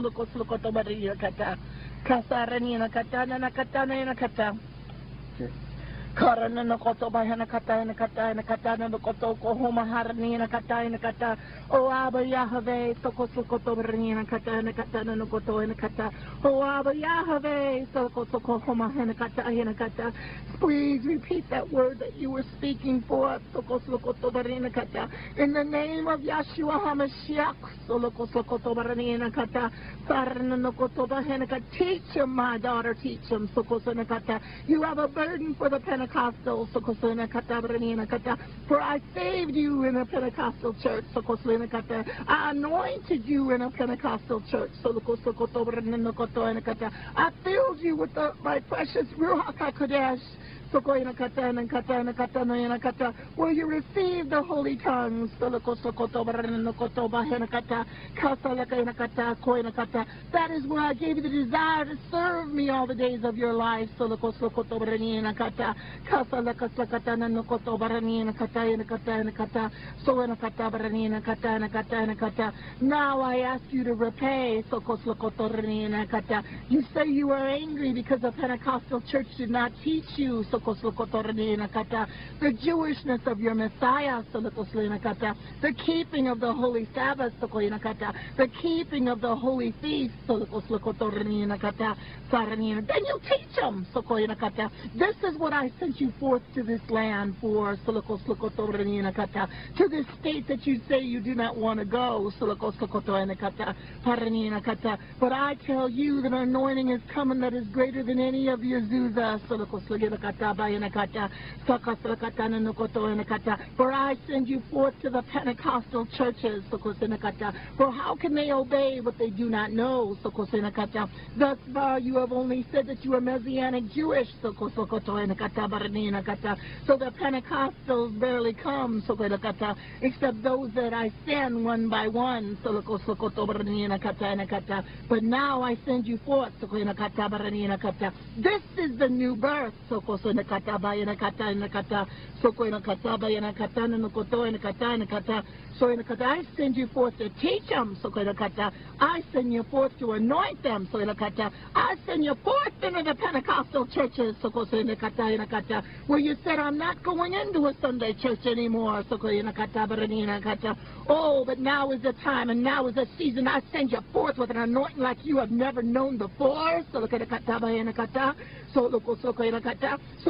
solo ko solo ko to bari kata kasarani na kata na kata na kata Karana na koto ba na kata na kata na kata na koto ko homa harani na kata na kata. O aba Yahuveh so ko so koto barani na kata na kata na koto na kata. O aba Yahuveh so ko ko homa na kata na kata. Please repeat that word that you were speaking for so ko so koto barani na kata. In the name of Yahushua HaMashiach so ko so koto barani na kata. Karana na koto ba na kata. Teach him my daughter teach him so ko na kata. You have a burden for the Pentecostal, for I saved you in a Pentecostal church, I anointed you in a Pentecostal church, I filled you with the, my precious Ruach HaKodesh, where you receive the holy tongues. That is where I gave you the desire to serve me all the days of your life. Now I ask you to repay. You say you are angry because the Pentecostal church did not teach you the Jewishness of your Messiah, the keeping of the holy Sabbath, the keeping of the holy feast, then you teach them. This is what I sent you forth to this land for, to this state that you say you do not want to go. But I tell you that anointing is coming that is greater than any of your Azusa. For I send you forth to the Pentecostal churches. For how can they obey what they do not know? Thus far you have only said that you are Messianic Jewish. So the Pentecostals barely come, except those that I send one by one. But now I send you forth. This is the new birth so nakata ba nakata nakata soko nakata ba nakata nakoto nakata nakata so nakata I send you forth to teach them soko nakata I send you forth to anoint them so nakata I send you forth into the Pentecostal churches soko nakata nakata where you said I'm not going into a Sunday church anymore soko nakata barani nakata oh but now is the time and now is the season I send you forth with an anointing like you have never known before so nakata ba nakata so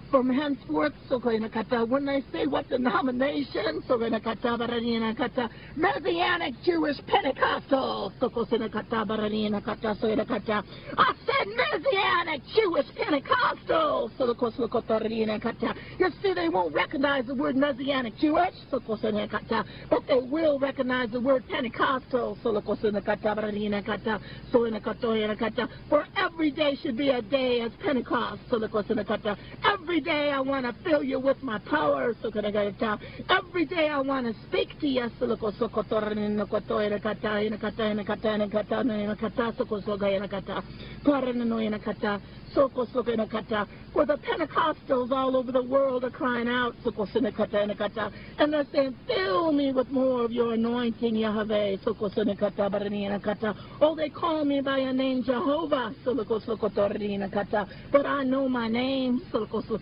from henceforth, when they say what denomination, so gonna kata bara ni na kata. Messianic Jewish Pentecostal, I said Messianic Jewish Pentecostal. You see, they won't recognize the word Messianic Jewish, so Kosena Kata, but they will recognize the word Pentecostal. For every day should be a day as Pentecost. Every day I want to fill you with my power. Every day I want to speak to you. For the Pentecostals all over the world are crying out, and they're saying, fill me with more of your anointing, Yahuveh. Oh, they call me by a name Jehovah, but I know my name.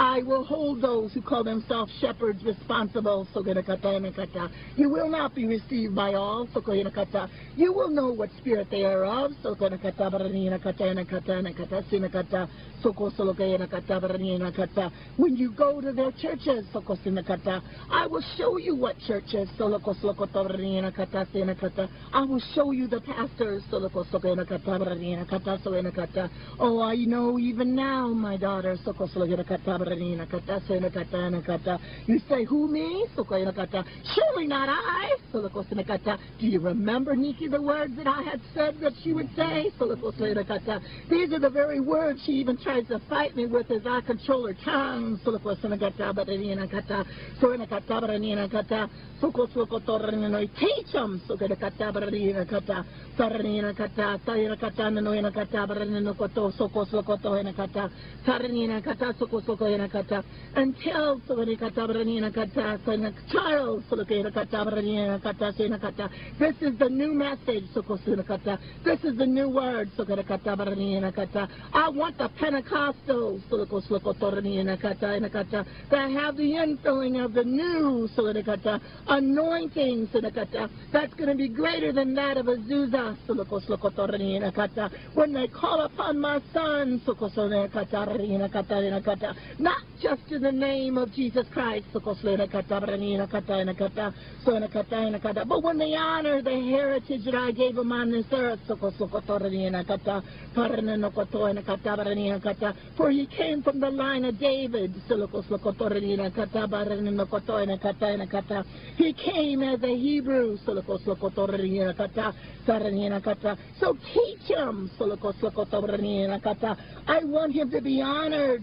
I will hold those who call themselves shepherds responsible. You will not be received by all. You will know what spirit they are of. When you go to their churches, I will show you what churches. I will show you the pastors. Oh, I know even now, my daughter. Daughter. Soko Slogina Kata Baranina Kata Sena Kata Nakata. You say, Who me? Soko Kata. Surely not I. Soloko Kata. Do you remember, Niki, the words that I had said that she would say? Soloko Kata. These are the very words she even tries to fight me with as I control her tongue. Soloko Kata Baranina Kata. Soina Kata Baranina Kata. Soko Soko Torino. Teach them. Soko Kata Baranina Kata. Saranina Kata. Sayana Kata Nanoina Kata Baranina Koto. Soko Soko Tohina Kata. Saranina Kata. Soko Soko Hina Kata. Until Soko Kata Baranina Kata. Sayana Child. Soko Kata Baranina Kata. This is the new message. Soko Suna Kata. This is the new word. Soko Kata Baranina Kata. I want the Pentecostals. Soko Soko Toranina Kata. Kata. That have the infilling of the new. Soko Kata. Anointing. Soko Kata. That's going to be greater than that of Azusa. When they call upon my son, not just in the name of Jesus Christ, but when they honor the heritage that I gave them on this earth, for he came from the line of David. He came as a Hebrew. So teach him. I want him to be honored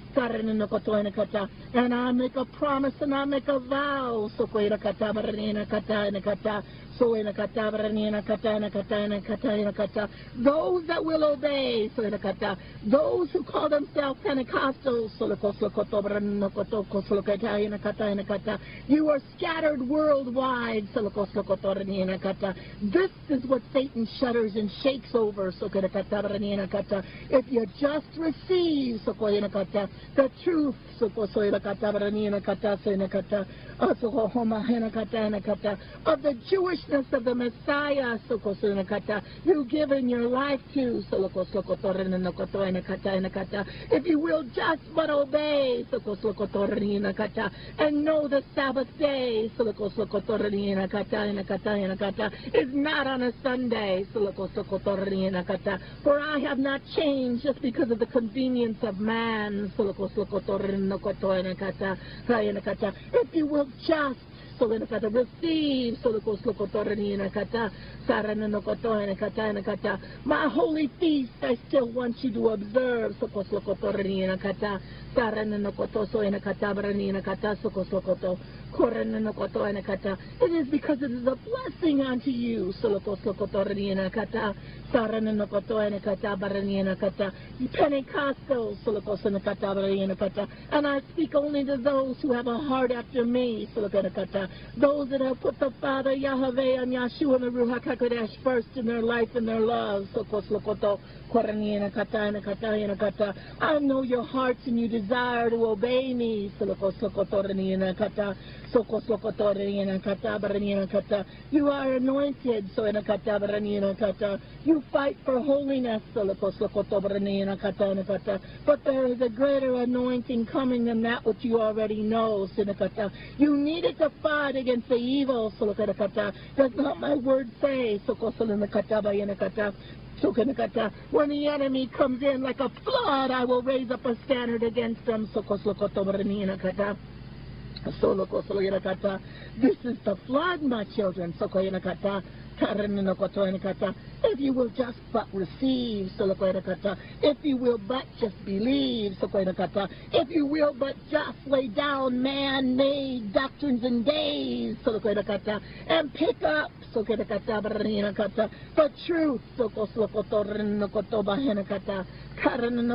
And I make a promise and I make a vow. So Those that will obey, those who call themselves Pentecostals, you are scattered worldwide. This is what Satan shudders and shakes over. If you just receive the truth, of the Jewishness of the Messiah. You've given your life to. If you will just but obey and know the Sabbath day is not on a Sunday. For I have not changed just because of the convenience of man. If you will just so when kata receive so the kosloko torani na kata sarana no koto na kata na kata my holy feast I still want you to observe so kosloko torani na kata sarana no koto so na kata barani na kata so kosloko to korana no koto na kata it is because it is a blessing unto you so kosloko torani na kata sarana no koto na kata barani na kata Pentecostal so kosloko na kata barani na kata and I speak only to those who have a heart after me so kata those that have put the Father, Yahuveh, and Yahshua and the Ruach HaKodesh first in their life and their love. I know your hearts and you desire to obey me. You are anointed. You fight for holiness. But there is a greater anointing coming than that which you already know. You needed to fight against the evil. Does not my word say? When the enemy comes in like a flood, I will raise up a standard against them. This is the flood, my children. If you will just but receive, if you will but just believe, if you will but just lay down man-made doctrines and days, and pick up the truth, Karen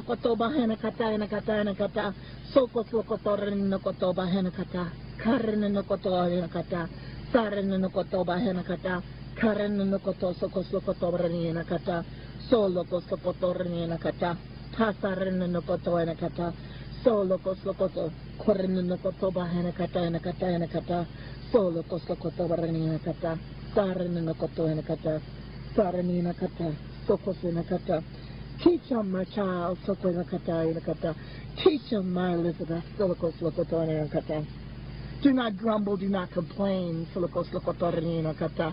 no koto so koso koto na kata solo koso koto na kata pasaren no koto na kata solo koso koto koren no koto bahena kata na kata na kata solo koso koto na kata saren no koto na kata saren na kata so na kata Teach them, my child, Soko Nakata Nakata. Teach them, my Elisabeth, Silicos Lokotonia Nakata. Do not grumble, do not complain, Silicos Lokotonia Nakata,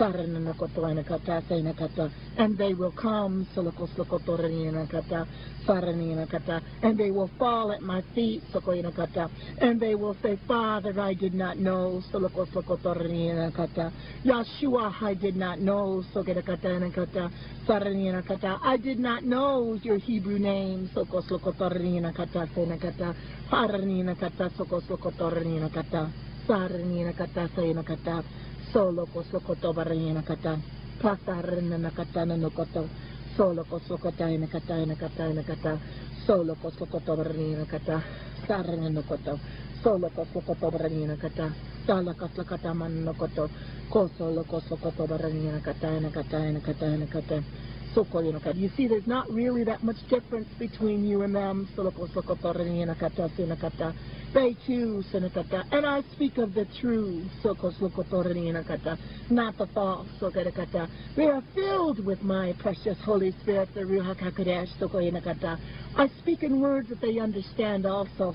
and they will come, and they will fall at my feet, and they will say, Father, I did not know, Yahushua, I did not know, I did not know your Hebrew name, solo ko sokoto barina kata pasarna na kata na nokoto solo ko sokota na kata na kata na kata solo ko sokoto barina kata sarna nokoto solo ko sokoto barina kata sala kasla kata man nokoto ko solo ko sokoto barina kata na kata na kata na kata you see, there's not really that much difference between you and them. They too, and I speak of the true, not the false. They are filled with my precious Holy Spirit, the Ruach. I speak in words that they understand also.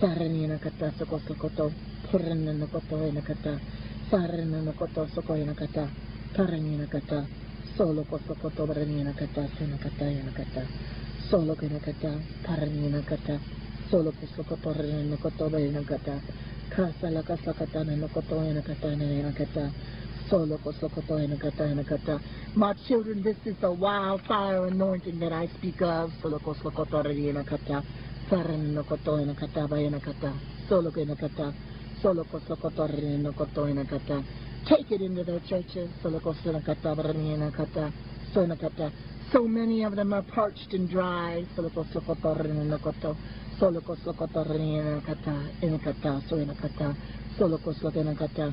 puranina koto ina kata, saranina koto soko ina kata, paranina kata, solo koso koto baranina kata, sina kata ina kata, solo kina kata, paranina kata, solo koso koto baranina koto baranina kata, kasa la kasa kata na koto ina kata ina kata, solo koso koto ina kata ina kata. My children, this is the wildfire anointing that I speak of, solo koto ina kata. Bayana kata. Solo ina kata. Solo koso koto ina koto ina kata. Take it into their churches. Solo koso ina kata barani kata. So ina kata. So many of them are parched and dry. Solo koso koto ina koto. Solo koso koto ina kata. Ina kata. So ina kata. Solo koso ina kata.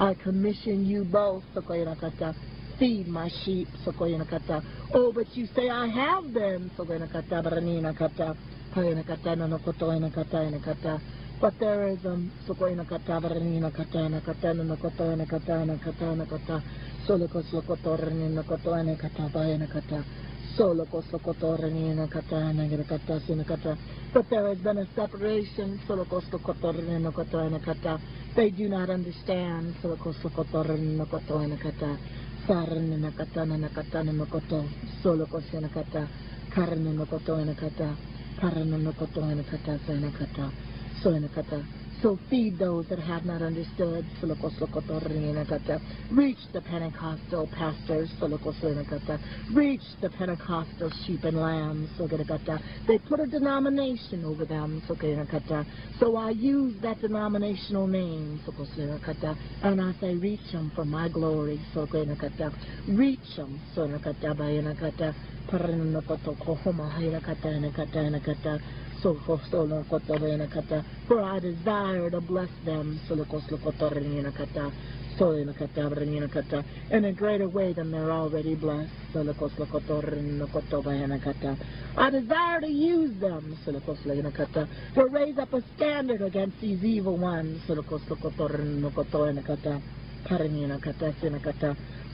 I commission you both, feed my sheep, Oh, but you say I have them, but there is um kata na kata na kata na kata na kata solo ko sokotorni na kata na kata kata solo na kata na kata sina kata but there has been a separation solo ko sokotorni na kata na kata they do not understand. Solokosokotoran nakoto nakata. Saran nakata na nakata na nakoto. Solokosya nakata. Karan nakoto nakata. Karan nakoto nakata sa nakata. So nakata. So feed those that have not understood. Reach the Pentecostal pastors. Reach the Pentecostal sheep and lambs. They put a denomination over them. So I use that denominational name. And I say, reach them for my glory. Reach them. For I desire to bless them. In a greater way than they're already blessed. I desire to use them. To raise up a standard against these evil ones.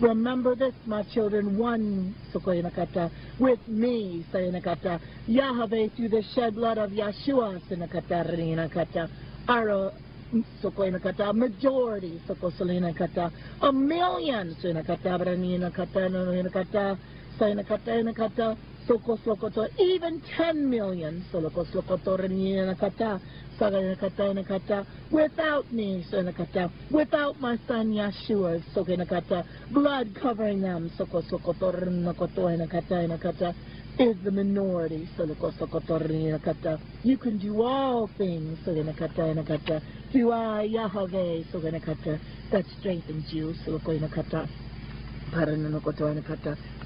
Remember this, my children, one sukoinakata with me, sayinakata. Yahuveh through the shed blood of Yahushua, sinakata, kata. Our sukoinakata, majority, sukosolinakata. A million, sinakata, kata, kata. Sayinakata, kata. Sokos lokoto, even 10 million, solokos lokoto, kata without me, without my son Yahushua, blood covering them, is the minority. You can do all things through I, Yahuveh, that strengthens you.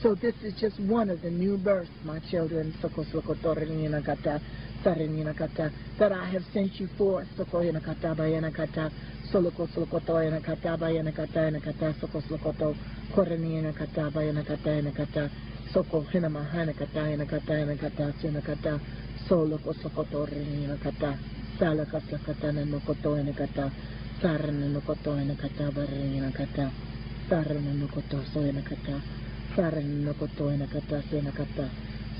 So this is just one of the new births, my children that I have sent you forth. Sokoyanakata bayanakata, soloko solokoto yanakata bayanakata yanakata, soko solokoto, korani yanakata bayanakata yanakata, soko hinama hanakata yanakata yanakata, sinakata, soloko sokoto yanakata, salaka sakata nanokoto yanakata, sarana nokoto yanakata barin yanakata, sarana nokoto so yanakata, sarana nokoto yanakata, sinakata,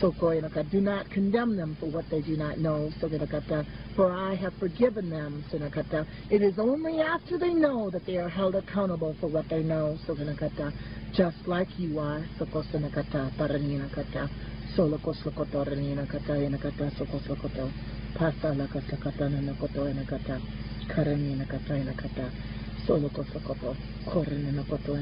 kata do not condemn them for what they do not know, for I have forgiven them, It is only after they know that they are held accountable for what they know, just like you are, Solo koslokoto renina kata inakata sokoslokoto. Pasa la kasakata nanakoto inakata. Karanina kata inakata. Solo koslokoto. Korenina koto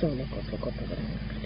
inakata. Pasa renina koto inakata sinakata. Solo koso koto